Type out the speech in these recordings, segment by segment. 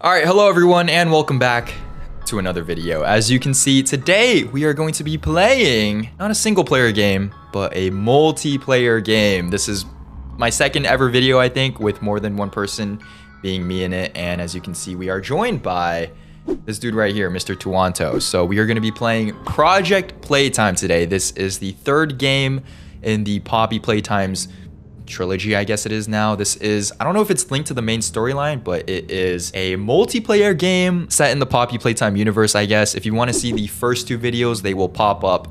All right, hello everyone and welcome back to another video. As you can see, today we are going to be playing not a single player game, but a multiplayer game. This is my second ever video, I think, with more than one person being me in it. And as you can see, we are joined by this dude right here, Mr. Tuanto. So we are going to be playing Project Playtime today. This is the third game in the Poppy Playtimes trilogy, I guess it is now. This is, I don't know if it's linked to the main storyline, but it is a multiplayer game set in the Poppy Playtime universe, I guess. If you want to see the first two videos, they will pop up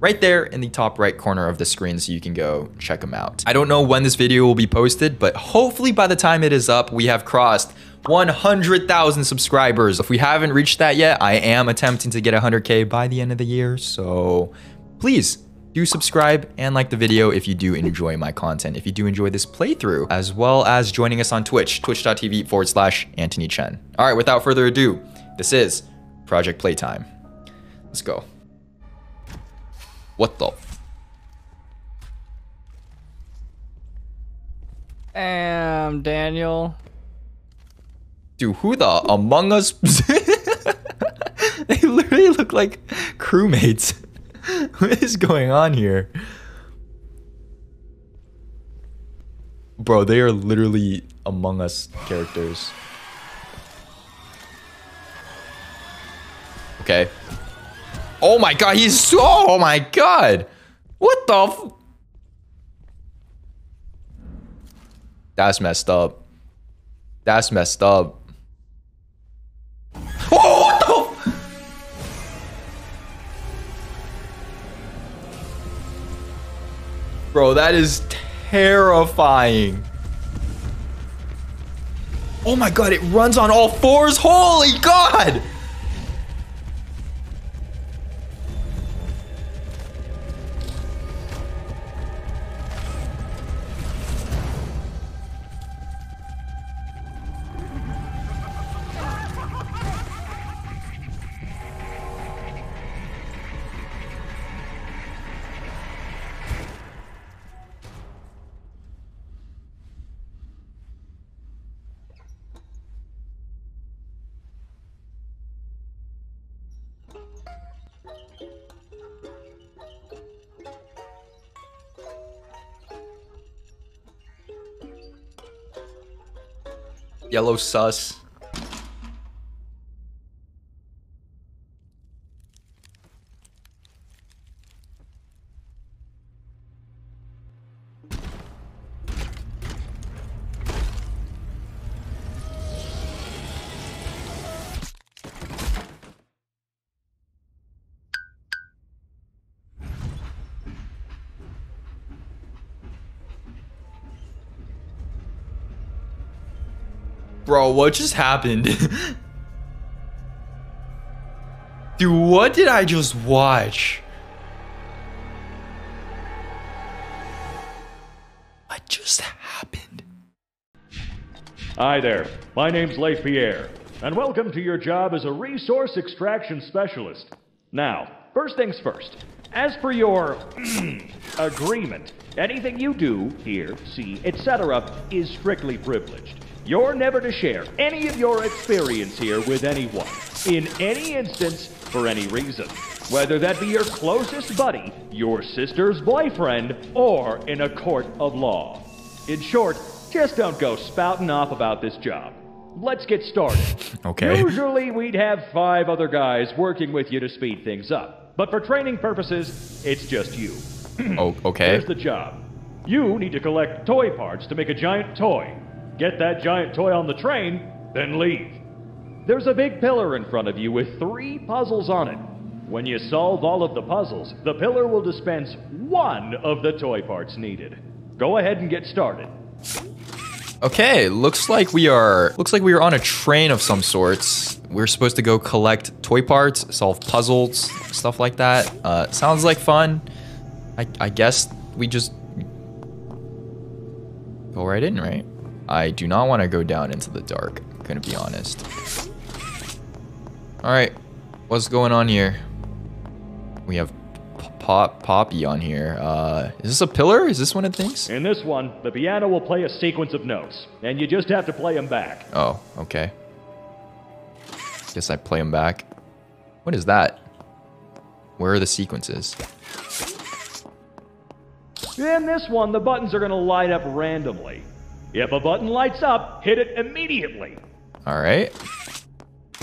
right there in the top right corner of the screen so you can go check them out. I don't know when this video will be posted, but hopefully by the time it is up, we have crossed 100,000 subscribers. If we haven't reached that yet, I am attempting to get 100k by the end of the year, so please do subscribe and like the video if you do enjoy my content, if you do enjoy this playthrough, as well as joining us on Twitch, twitch.tv forward slash Antony Chen. All right, without further ado, this is Project Playtime. Let's go. What the? Damn, Daniel. Dude, who the Among Us? they literally look like crewmates. what is going on here? Bro, they are literally Among Us characters. Okay. Oh my god, he's so... Oh my god! What the That's messed up. That's messed up. Bro, that is terrifying. Oh my god, it runs on all fours. Holy god! Yellow sus. What just happened? Dude, what did I just watch? What just happened? Hi there, my name's Leith Pierre, and welcome to your job as a resource extraction specialist. Now, first things first. As for your agreement, anything you do, here, see, etc., is strictly privileged. You're never to share any of your experience here with anyone, in any instance, for any reason. Whether that be your closest buddy, your sister's boyfriend, or in a court of law. In short, just don't go spouting off about this job. Let's get started. Okay. Usually we'd have five other guys working with you to speed things up. But for training purposes, it's just you. Oh, okay. Here's the job. You need to collect toy parts to make a giant toy. Get that giant toy on the train, then leave. There's a big pillar in front of you with three puzzles on it. When you solve all of the puzzles, the pillar will dispense one of the toy parts needed. Go ahead and get started. Okay, looks like we are looks like we are on a train of some sorts. We're supposed to go collect toy parts, solve puzzles, stuff like that. Uh, sounds like fun. I, I guess we just go right in, right? I do not want to go down into the dark, gonna be honest. Alright, what's going on here? We have Pop Poppy on here. Uh, is this a pillar? Is this one of things? In this one, the piano will play a sequence of notes, and you just have to play them back. Oh, okay. Guess I play them back. What is that? Where are the sequences? In this one, the buttons are going to light up randomly. If a button lights up, hit it immediately. All right.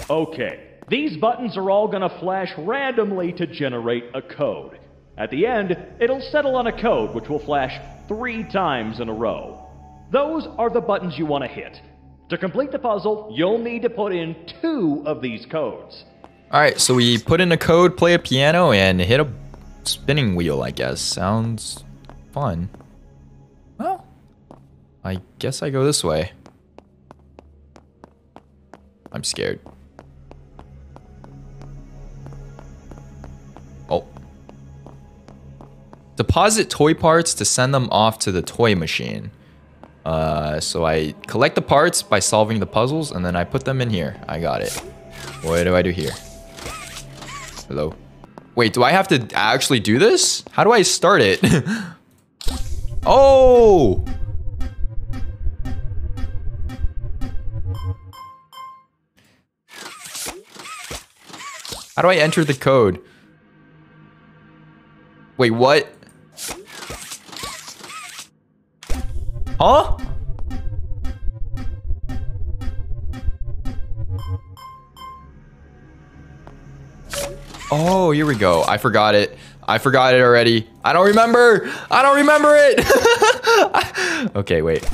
Okay, these buttons are all going to flash randomly to generate a code. At the end, it'll settle on a code which will flash three times in a row. Those are the buttons you want to hit. To complete the puzzle, you'll need to put in two of these codes. All right, so we put in a code, play a piano, and hit a spinning wheel, I guess. Sounds fun. I guess I go this way. I'm scared. Oh. Deposit toy parts to send them off to the toy machine. Uh, so I collect the parts by solving the puzzles, and then I put them in here. I got it. What do I do here? Hello? Wait, do I have to actually do this? How do I start it? oh! How do I enter the code? Wait, what? Huh? Oh, here we go. I forgot it. I forgot it already. I don't remember. I don't remember it. okay, wait.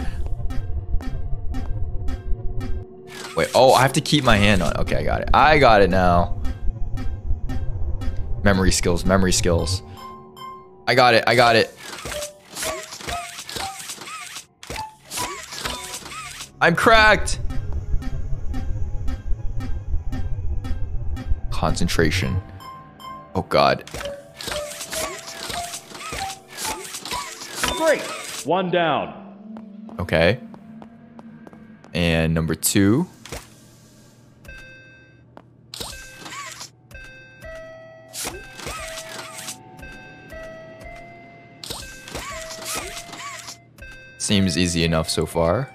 Wait, oh, I have to keep my hand on. Okay, I got it. I got it now. Memory skills, memory skills. I got it. I got it. I'm cracked. Concentration. Oh god. Great! One down. Okay. And number two. Seems easy enough so far.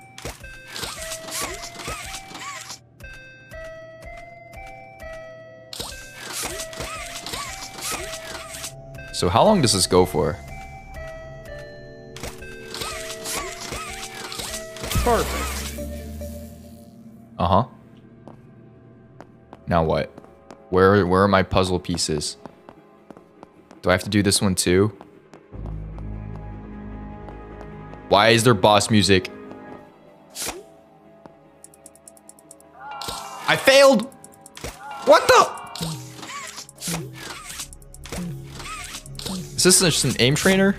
So how long does this go for? Perfect. Uh-huh. Now what? Where where are my puzzle pieces? Do I have to do this one too? Why is there boss music? I failed! What the? Is this just an aim trainer?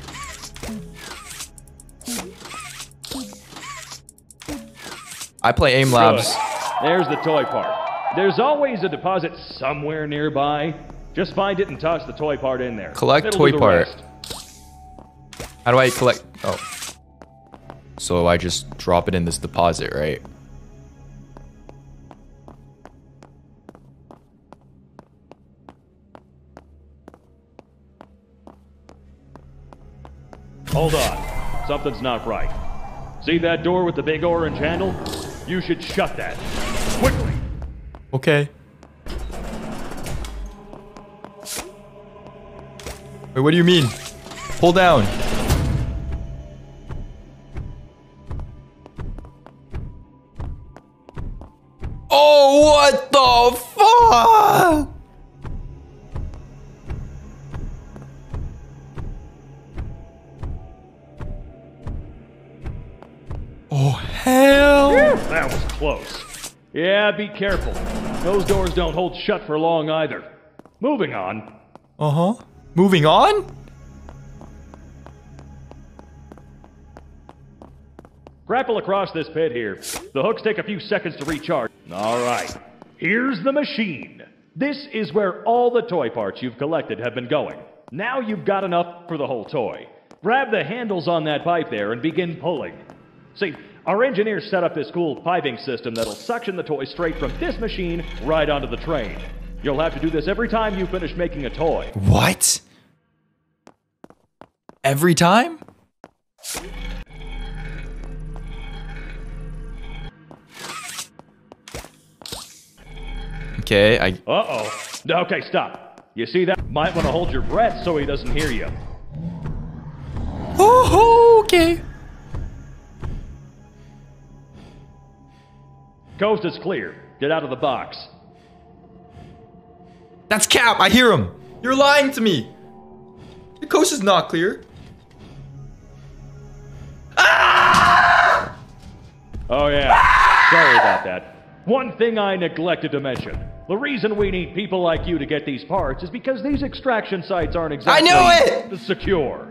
I play aim labs. There's the toy part. There's always a deposit somewhere nearby. Just find it and toss the toy part in there. Collect It'll toy part. rest. How do I collect? Oh. So I just drop it in this deposit, right? Hold on. Something's not right. See that door with the big orange handle? You should shut that. Quickly! Okay. Wait, what do you mean? Pull down. What the fuck? Oh, hell. That was close. Yeah, be careful. Those doors don't hold shut for long either. Moving on. Uh-huh. Moving on? Grapple across this pit here. The hooks take a few seconds to recharge. All right. Here's the machine. This is where all the toy parts you've collected have been going. Now you've got enough for the whole toy. Grab the handles on that pipe there and begin pulling. See, our engineers set up this cool piping system that'll suction the toy straight from this machine right onto the train. You'll have to do this every time you finish making a toy. What? Every time? Okay, I Uh-oh. Okay, stop. You see that? Might want to hold your breath so he doesn't hear you. Oh, okay. Coast is clear. Get out of the box. That's Cap. I hear him. You're lying to me. The coast is not clear. Ah! Oh, yeah. Sorry about that. One thing I neglected to mention. The reason we need people like you to get these parts is because these extraction sites aren't exactly I knew it! secure.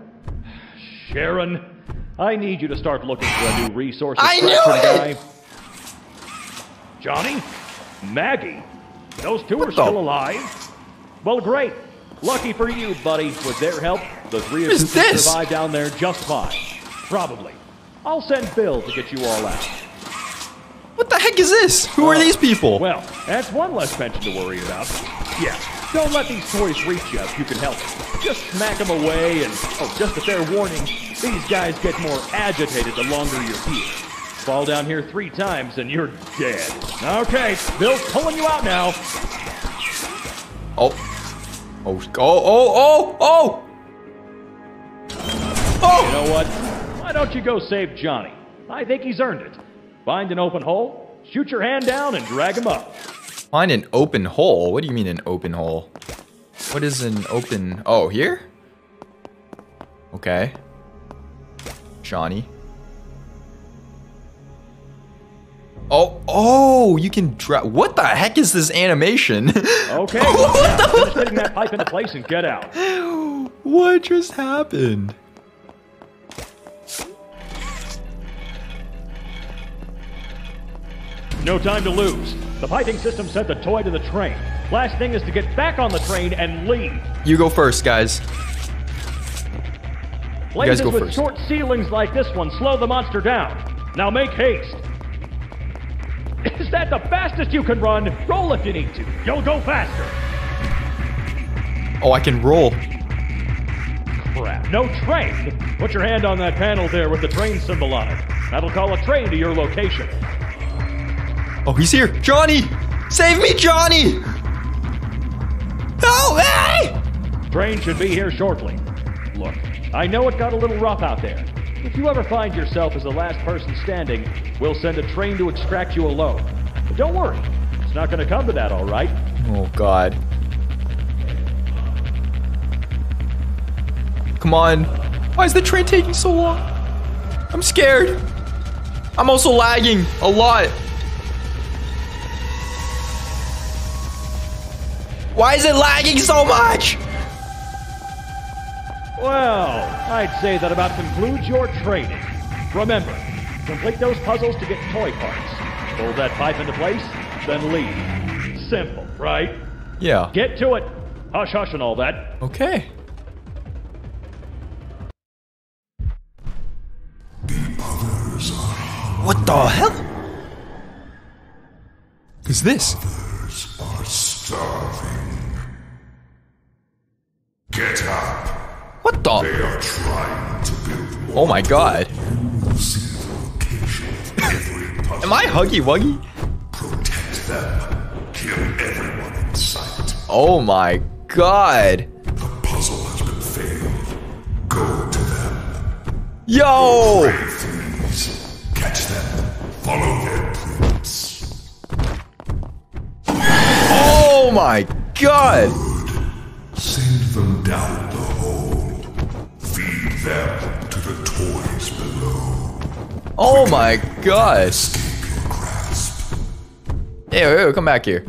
Sharon, I need you to start looking for a new resource I knew extraction it! guy. Johnny? Maggie? Those two What are still alive? Well, great. Lucky for you, buddy. With their help, the three of you is survive down there just fine. Probably. I'll send Bill to get you all out. What the heck is this? Who are these people? Well, that's one less pension to worry about. Yeah, don't let these toys reach you if you can help it. Just smack them away, and oh, just a fair warning, these guys get more agitated the longer you're here. Fall down here three times and you're dead. Okay, Bill's pulling you out now. Oh. Oh, oh, oh, oh, oh! You know what? Why don't you go save Johnny? I think he's earned it. Find an open hole, shoot your hand down, and drag him up. Find an open hole? What do you mean an open hole? What is an open... Oh, here? Okay. Johnny. Oh, oh, you can drag... What the heck is this animation? Okay, now finish hitting that pipe into place and get out. what just happened? No time to lose. The piping system sent the toy to the train. Last thing is to get back on the train and leave. You go first, guys. Blazes go with first. short ceilings like this one slow the monster down. Now make haste. Is that the fastest you can run? Roll if you need to. You'll go faster. Oh, I can roll. Crap. No train. Put your hand on that panel there with the train symbol on it. That'll call a train to your location. Oh, he's here. Johnny! Save me, Johnny! Help me! Train should be here shortly. Look, I know it got a little rough out there. If you ever find yourself as the last person standing, we'll send a train to extract you alone. But don't worry, it's not going to come to that, all right? Oh, God. Come on. Why is the train taking so long? I'm scared. I'm also lagging a lot. Why is it lagging so much? Well, I'd say that about concludes your training. Remember, complete those puzzles to get toy parts. Hold that pipe into place, then leave. Simple, right? Yeah. Get to it. Hush, hush, and all that. Okay. What the hell? Is this? Starving. Get up. What They the? are trying to build Oh my god. walls. See the location of every puzzle. Am I Huggy Wuggy? Protect them. Kill everyone in sight. Oh my god. The puzzle has been failed. Go to them. Yo! My god. Send them down the hole. Feed them to the toys below. Oh my god. Escape your grasp. Ew, ew, come back here.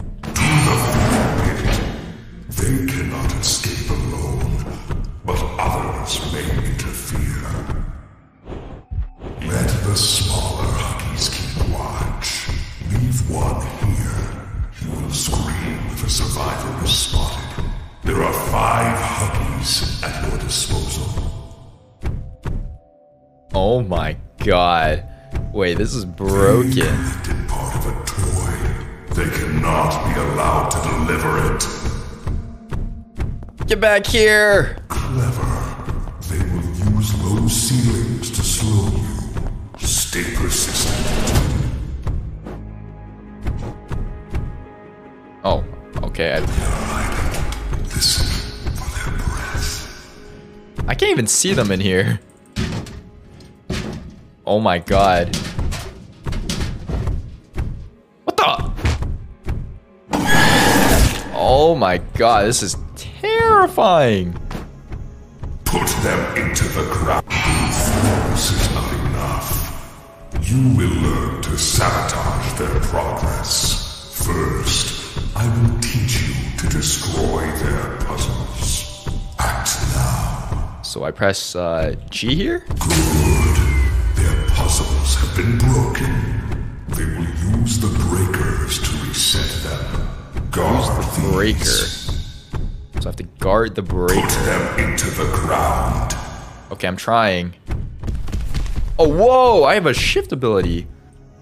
This is broken. Lifted part of a toy. They cannot be allowed to deliver it. Get back here. Clever. They will use low ceilings to slow you. Stay persistent. Oh, Okay. I, Listen for their breath. I can't even see them in here. Oh my god. My god, this is terrifying. Put them into the ground. Force is not enough. You will learn to sabotage their progress. First, I will teach you to destroy their puzzles. Act now. So I press uh, G here? Good. Their puzzles have been broken. They will use the breakers to reset them. Guard the Breaker. So I have to guard the breaker. Put them into the ground. Okay, I'm trying. Oh, whoa! I have a shift ability.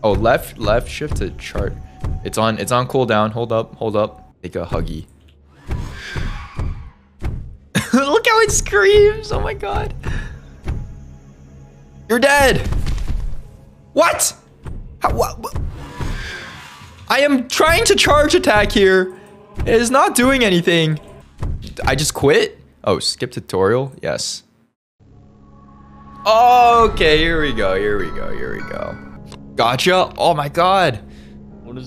Oh, left, left, shift to chart. It's on, it's on cooldown. Hold up, hold up. Take a huggy. Look how it screams! Oh my god. You're dead. What? How, what? I am trying to charge attack here. It is not doing anything. I just quit? Oh, skip tutorial? Yes. Okay, here we go, here we go, here we go. Gotcha. Oh my god.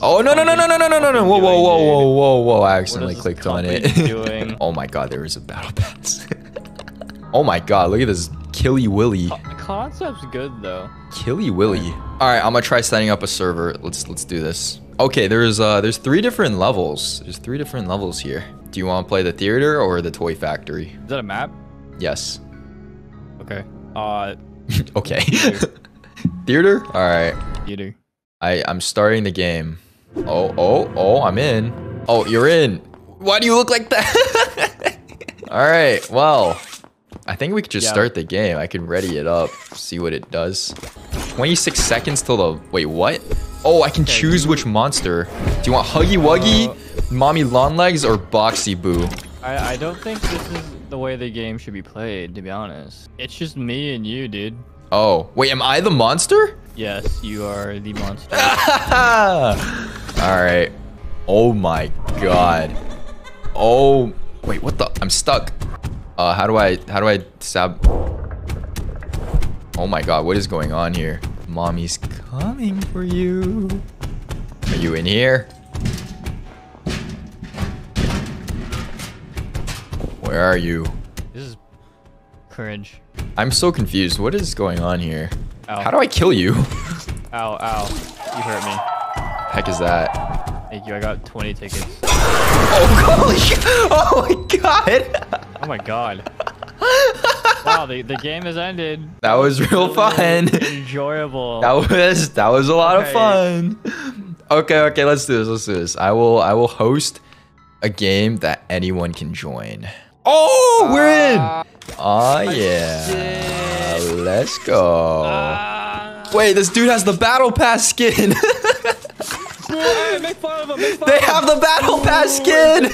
Oh no no no no no no no no no! Whoa whoa whoa whoa whoa whoa! I accidentally clicked on it. oh my god, there is a battle pass. oh my god, look at this Killy Willy. The concept's good though. Killy Willy. All right, I'm gonna try setting up a server. Let's let's do this. Okay, there's uh there's three different levels. There's three different levels here. Do you want to play the theater or the toy factory? Is that a map? Yes. Okay. Uh, okay. theater. All right. do. I I'm starting the game. Oh oh oh! I'm in. Oh, you're in. Why do you look like that? All right. Well, I think we could just Yeah. start the game. I can ready it up. See what it does. 26 seconds till the wait. What? Oh, I can choose which monster. Do you want Huggy Wuggy, Mommy Long Legs, or Boxy Boo? I I don't think this is the way the game should be played. To be honest, it's just me and you, dude. Oh, wait. Am I the monster? Yes, you are the monster. All right. Oh my god. Oh, wait, what the? I'm stuck. Uh, how do I, how do I stab? Oh my god, what is going on here? Mommy's coming for you. Are you in here? Where are you? this is cringe. I'm so confused. What is going on here? Ow. How do I kill you? Ow, ow. You hurt me. Heck is that? Thank you. I got 20 tickets. Oh, holy. Oh my god. Oh my god. wow, the, the game has ended. That was real fun. Enjoyable. That was that was a lot of fun. Okay, okay, let's do this. Let's do this. I will I will host a game that anyone can join. Oh, we're in. Oh yeah. Let's go. Ah. Wait, this dude has the battle pass skin. Hey, make fun of him. Make fun they have the battle pass skin.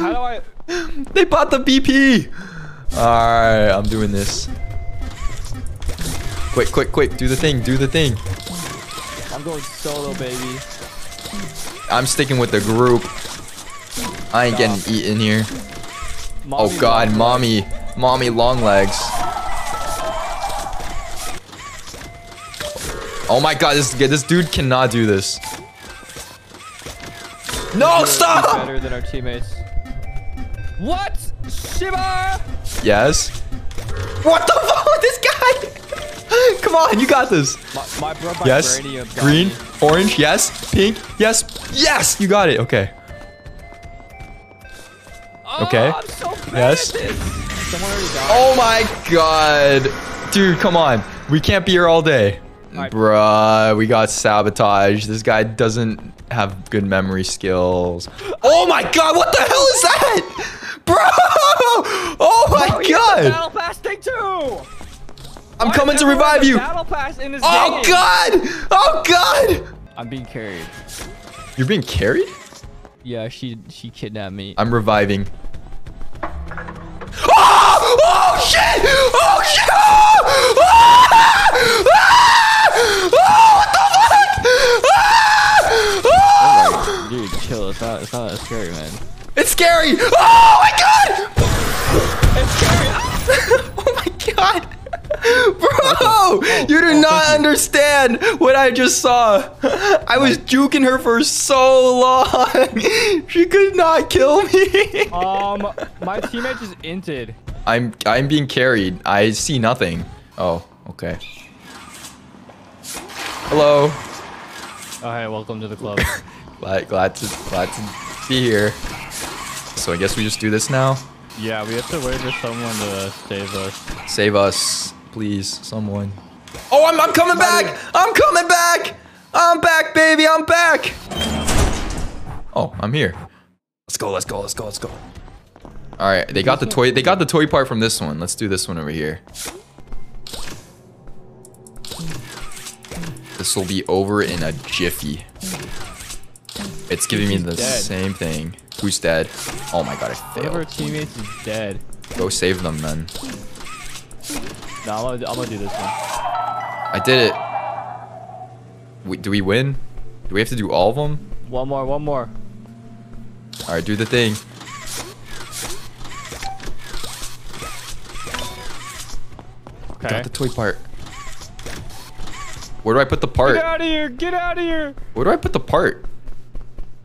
How do I? they bought the BP. All right, I'm doing this. Quick, quick, quick! Do the thing. Do the thing. I'm going solo, baby. I'm sticking with the group. I ain't getting eaten here. Oh god, loves mommy. Mommy long legs. Oh my god, this this dude cannot do this. No, stop! Better than our teammates. What? Shiba! Yes. What the fuck? This guy! Come on, you got this. My, my bro Yes. Vibranium got Green, me. orange, yes. Pink, yes. Yes, you got it. Okay. Oh, Okay. I'm so Yes. at this. Someone already died. Oh my god. Dude, come on. We can't be here all day. Alright. Bruh, we got sabotage. This guy doesn't have good memory skills. Oh my god, what the hell is that? Bro! Oh my Bro, he has the god! Battle pass thing too. I'm Why coming to revive you. Battle pass in this Oh game? god! Oh god! I'm being carried. You're being carried? Yeah, she she kidnapped me. I'm reviving. Oh! Oh shit! Oh shit! Oh! Ah! Ah! Oh, what the fuck? Oh! Dude, Dude, chill. It's not. It's not that scary, man. It's scary. Oh my god! It's scary. oh my god. Bro, you do not understand what I just saw. I was juking her for so long. She could not kill me. Um, my teammate just inted. I'm I'm being carried. I see nothing. Oh, okay. Hello. Oh, hey, welcome to the club. Glad glad to glad to be here. So I guess we just do this now. yeah, we have to wait for someone to save us. Save us, please, someone. Oh, I'm, I'm coming back! I'm coming back! I'm back, baby, I'm back! Oh, I'm here. Let's go, let's go, let's go, let's go. All right, they got the toy. They got the toy part from this one. Let's do this one over here. This will be over in a jiffy. It's giving me the same thing. Who's dead? Oh my god, I One of our teammates is dead. Go save them, then. No, I'm gonna, I'm gonna do this one. I did it. We, do we win? Do we have to do all of them? One more, one more. All right, do the thing. Okay. Got the toy part. Where do I put the part? Get out of here! Get out of here! Where do I put the part?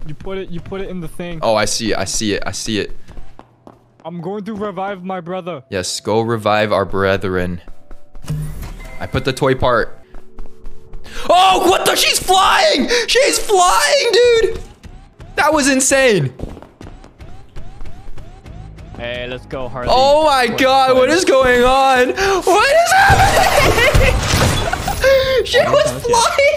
You put it. You put it in the thing. Oh, I see it. I see it. I see it. I'm going to revive my brother. Yes, go revive our brethren. I put the toy part. Oh, what the? She's flying! She's flying, dude! That was insane. Hey, let's go, Harley. Oh my What- god, what is going on? What is happening? she was flying!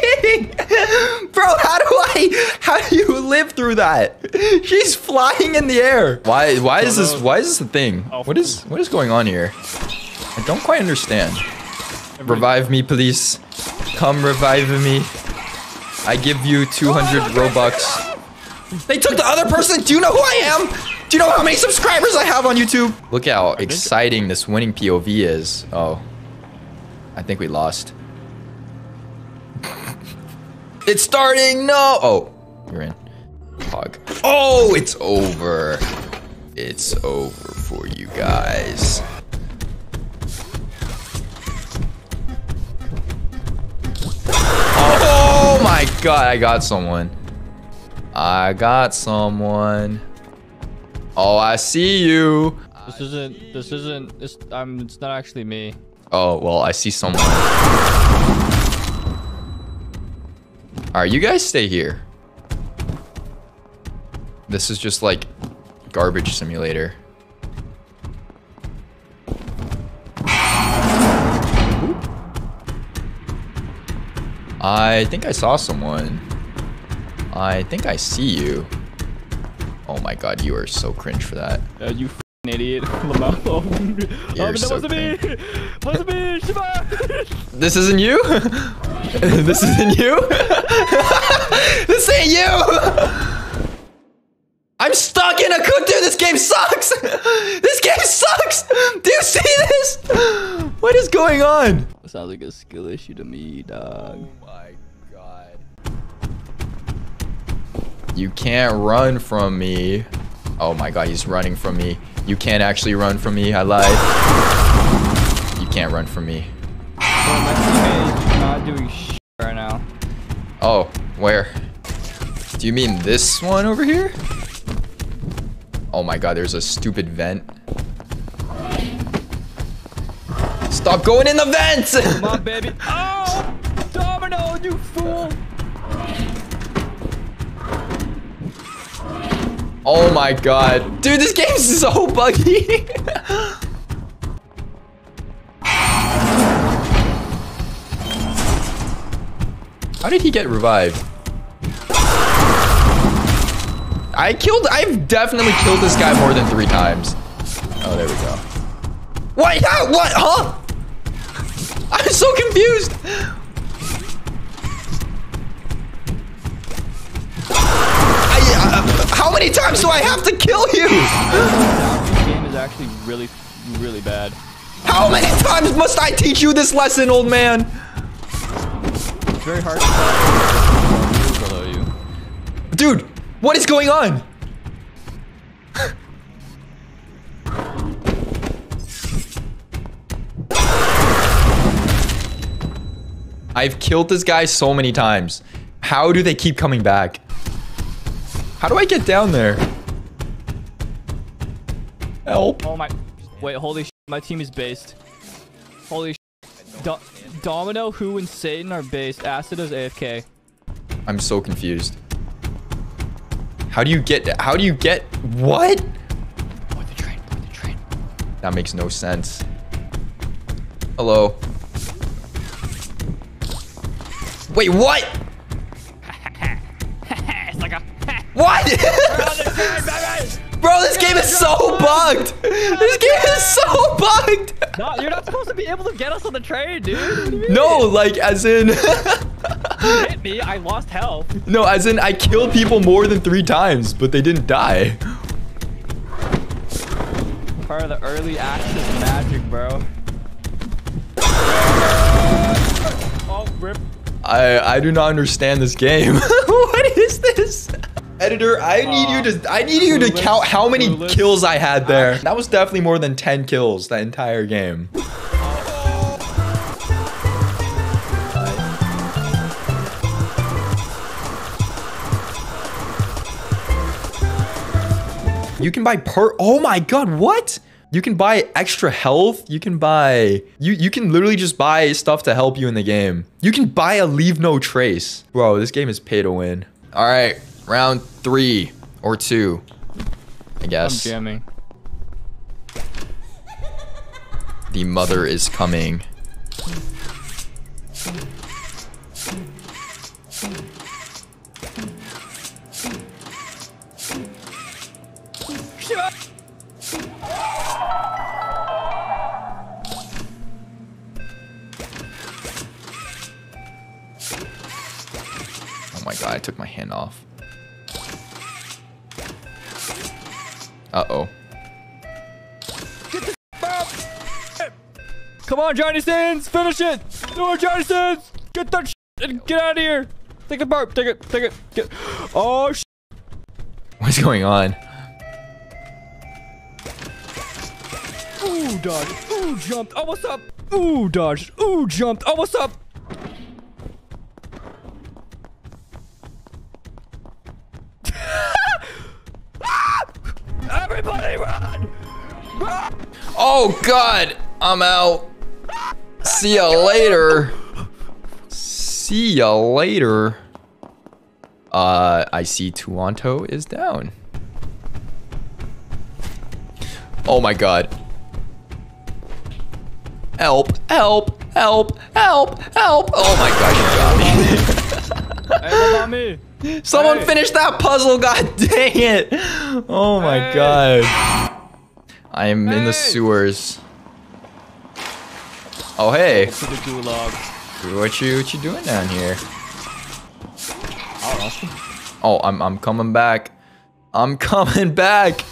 Bro, how do I how do you live through that? She's flying in the air. Why why is this why is this a thing? Oh, What is what is going on here? I don't quite understand. Revive me, please. Come revive me. I give you 200 Robux. They took the other person. Do you know who I am? Do you know how many subscribers I have on YouTube? Look how exciting this winning POV is. Oh. I think we lost. It's starting. No. Oh, you're in. Hog. Oh, it's over. It's over for you guys. Oh my god, I got someone. I got someone. Oh, I see you. This isn't. This isn't. This. I'm. It's not actually me. Oh, well, I see someone. Alright, you guys stay here. This is just like garbage simulator. I think I saw someone. I think I see you. Oh my god, you are so cringe for that. Uh, you idiot, Lamau. oh, but that so wasn't me. wasn't me. Shiba. This isn't you? this isn't you? this ain't you! I'm stuck in a cook, dude. This game sucks. this game sucks. Do you see this? What is going on? Sounds like a skill issue to me, dog. Oh my god. You can't run from me. Oh my god, he's running from me. You can't actually run from me. I lied. You can't run from me. Bro, my teammate is not doing shit right now. Oh, where? Do you mean this one over here? Oh my god, there's a stupid vent. Stop going in the vents! Come on, baby. Oh, Domino, you fool. Oh my god. Dude, this game's so buggy. How did he get revived? I killed, I've definitely killed this guy more than three times. Oh, there we go. What? What? Huh? I'm so confused. Many times do I have to kill you? This game is actually really, really bad. How many times must I teach you this lesson, old man? It's very hard to below you. Dude, What is going on? I've killed this guy so many times. How do they keep coming back? How do I get down there? Help. Oh my. Wait, holy sh! My team is based. Holy sh! Do Domino, Who, and Satan are based. Acid is AFK. I'm so confused. How do you get, how do you get, what? Board the train, board the train. That makes no sense. Hello. Wait, what? What? Bro, this game is so bugged. This game is so bugged. no, you're not supposed to be able to get us on the train, dude. What do you mean? No, like as in, You hit me. I lost health. no, as in I killed people more than three times, but they didn't die. Part of the early access magic, bro. Oh, rip. I I do not understand this game. what is this? Editor, I need you to I need you to clueless, count how many clueless. kills I had there. Ah. That was definitely more than 10 kills that entire game. You can buy per Oh my god, what? You can buy extra health. You can buy you you can literally just buy stuff to help you in the game. You can buy a leave no trace. Bro, this game is pay to win. All right, round 3 or 2. I guess. I'm jamming. The mother is coming. Oh my god, I took my hand off. Uh-oh. Get the up! Come on, Johnny Sins, finish it! Do it, Johnny Sins! Get that sh and get out of here! Take the burp, take it, take it, get. Oh sh! What's going on? Ooh, dodged. Ooh, jumped. Oh, what's up? Ooh, dodged. Ooh, jumped. Oh, what's up? Oh god, I'm out. See ya later. See ya later. Uh, I see Tuanto is down. Oh my god. Help, help, help, help, help. Oh my god, you got me. Hey? Someone Hey. finish that puzzle, god dang it. Oh my Hey. god. I am in the sewers. Oh hey, To the gulag. what you what you doing down here? Oh, Don't. Oh, I'm I'm coming back. I'm coming back.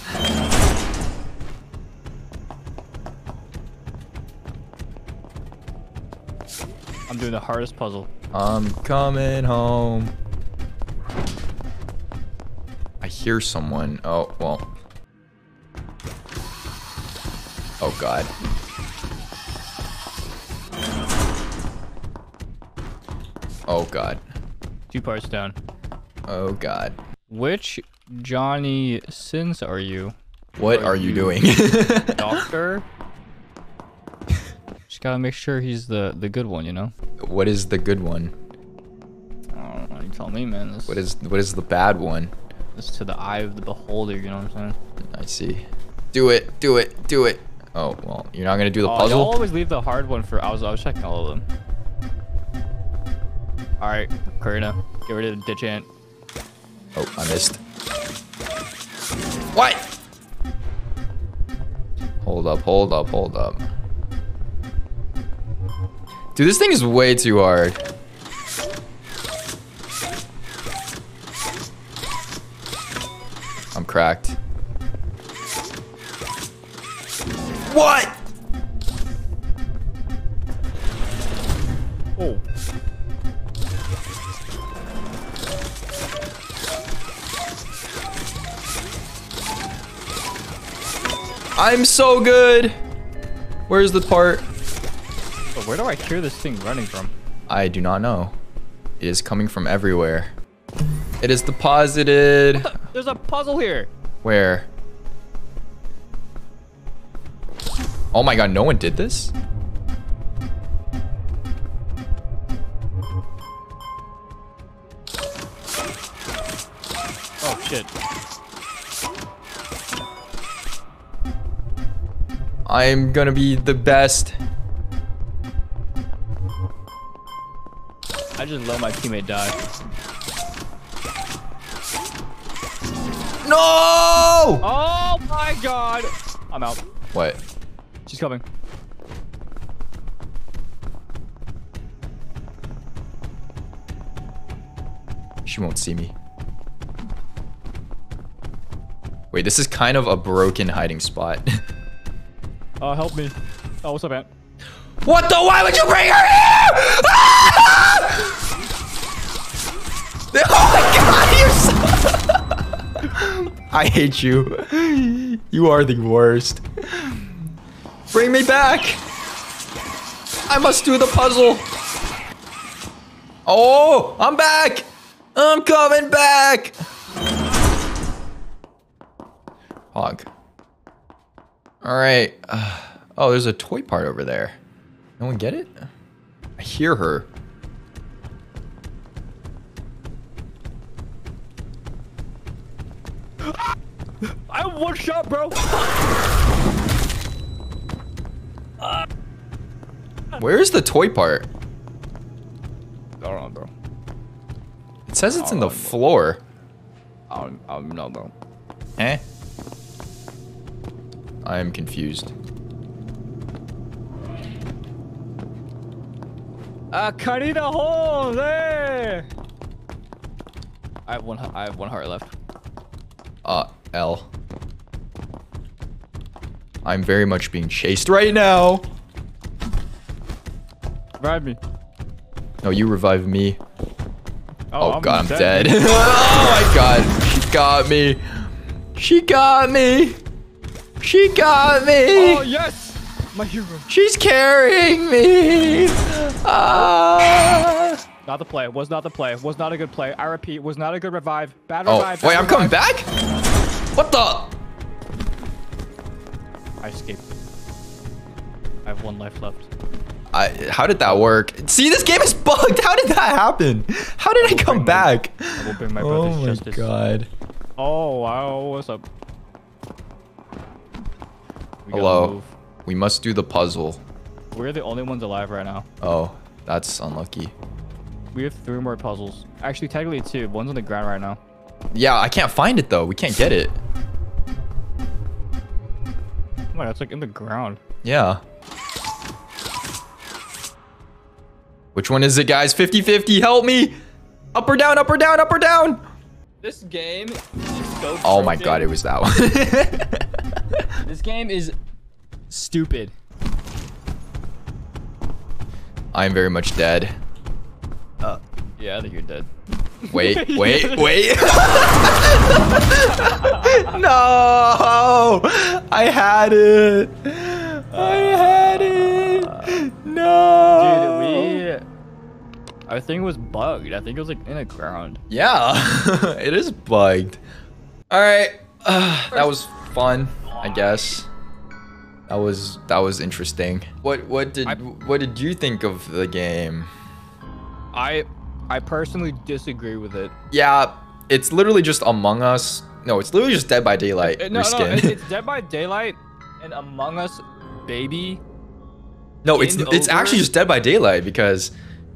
I'm doing the hardest puzzle. I'm coming home. I hear someone. Oh, well. Oh god. Oh god. Two parts down. Oh god. Which Johnny Sins are you? What Are are you you- doing? Doctor? Just gotta make sure he's the the good one, you know. what is the good one? I don't know. You tell me, man. This, What is what is the bad one? It's to the eye of the beholder. You know what I'm saying? I see. Do it, do it, do it. Oh, well, you're not gonna do the Oh, puzzle? Y'all always leave the hard one for. I was I was checking all of them. All right, Karina, get rid of the ditch ant. Oh, I missed. What? Hold up, hold up, hold up. Dude, this thing is way too hard. I'm cracked. What? Oh. I'm so good. Where's the part? But where do I hear this thing running from? I do not know. It is coming from everywhere. It is deposited. The, there's a puzzle here. Where? Oh my god, no one did this? Oh shit. I'm gonna be the best. I just let my teammate die. No! Oh my god. I'm out. What? Coming. She won't see me. Wait, this is kind of a broken hiding spot. Oh, help me. Oh, what's up, Ant? what the? Why would you bring her here? Ah! Oh my god, you're so... I hate you. You are the worst. Bring me back. I must do the puzzle. Oh, I'm back. I'm coming back. Hog. All right. Uh, oh, there's a toy part over there. No one get it? I hear her. I have one shot, bro. Where's the toy part? I don't know, bro. It says it's in the floor. I don't, I don't know, bro. Eh? I am confused. Uh, Carnita hole there. I have one. h- I have one heart left. Uh, L. I'm very much being chased right now. Revive me. No, you revive me. Oh, god, I'm dead. dude. oh my god, she got me. She got me. She got me. Oh yes, my hero. She's carrying me. Ah. Not the play. Was not the play. Was not a good play. I repeat, was not a good revive. Bad Oh, revive. wait, bad I'm coming back? What the? I escaped. I have one life left. I, how did that work? See, this game is bugged. How did that happen? How did I come bring back? I will bring my Oh brother's my justice. god. Oh wow, what's up? We Hello. We must do the puzzle. We're the only ones alive right now. Oh, that's unlucky. We have three more puzzles. Actually, technically two. One's on the ground right now. Yeah, I can't find it though. We can't get it. My, that's like in the ground. Yeah. Which one is it, guys? 50-50, help me! Up or down, up or down, up or down! This game is so Oh my god, it was that one. This game is stupid. I'm very much dead. Uh, yeah, I think you're dead. Wait, wait, wait. no! I had it. I had it. No. Dude, we... I think it was bugged. I think it was like in the ground. Yeah, it is bugged. All right, uh, that was fun, I guess. That was that was interesting. What what did I- what did you think of the game? I I personally disagree with it. Yeah, it's literally just Among Us. No, it's literally just Dead by Daylight Uh, no, no, reskin. it's, it's Dead by Daylight and Among Us, baby. no, it's Skinned it's actually just Dead by Daylight because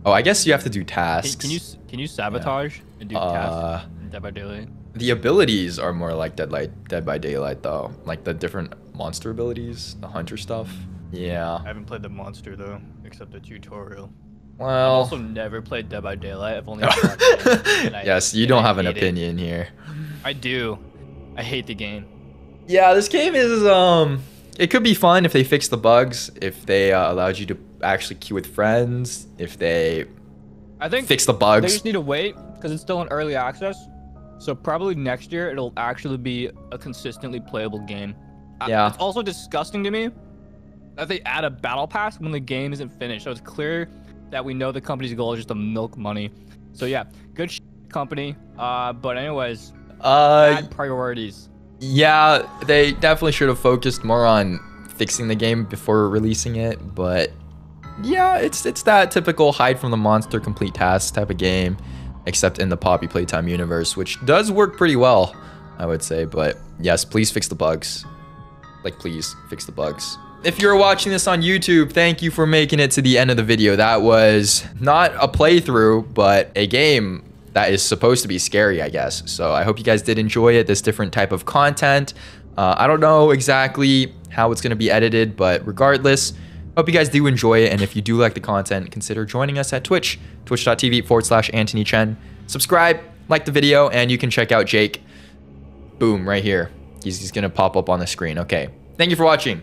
oh, I guess you have to do tasks. can you can you sabotage and do Uh, tasks in Dead by Daylight? The abilities are more like Dead Light, Dead by Daylight though, like the different monster abilities, the hunter stuff. Yeah. I haven't played the monster though, except the tutorial. Well. I've Also, never played Dead by Daylight. I've only. watched it, and I- yes, you don't have an hate it. opinion here. I do. I hate the game. Yeah, this game is um it could be fun if they fix the bugs, if they uh, allowed you to actually queue with friends, if they I think fix the bugs. they just need to wait because it's still in early access. So probably next year it'll actually be a consistently playable game. Uh, Yeah. It's also disgusting to me that they add a battle pass when the game isn't finished. So it's clear that we know the company's goal is just to milk money. So yeah, good sh- company. Uh, but anyways, Uh, priorities. yeah, they definitely should have focused more on fixing the game before releasing it. But yeah, it's it's that typical hide from the monster, complete tasks type of game, except in the Poppy Playtime universe, which does work pretty well, I would say. But yes, please fix the bugs. Like, please fix the bugs. If you're watching this on YouTube, thank you for making it to the end of the video. That was not a playthrough, but a game that is supposed to be scary, I guess. So I hope you guys did enjoy it, this different type of content. Uh, I don't know exactly how it's going to be edited, but regardless, hope you guys do enjoy it. And if you do like the content, consider joining us at Twitch, twitch.tv forward slash Antony Chen. Subscribe, like the video, and you can check out Jake Boom, right here. He's, he's gonna pop up on the screen. Okay. Thank you for watching.